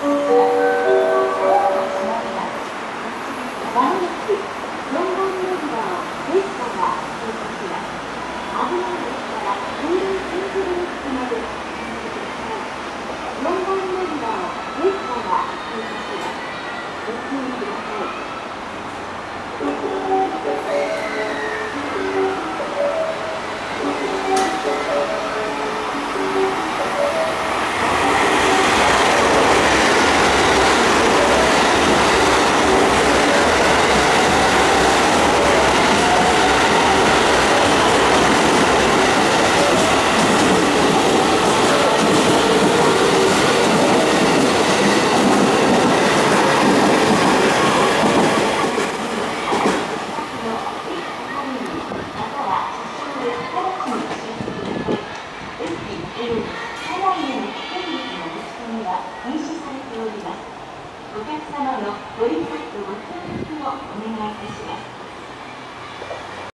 お客は禁止されております。お客様のご理解と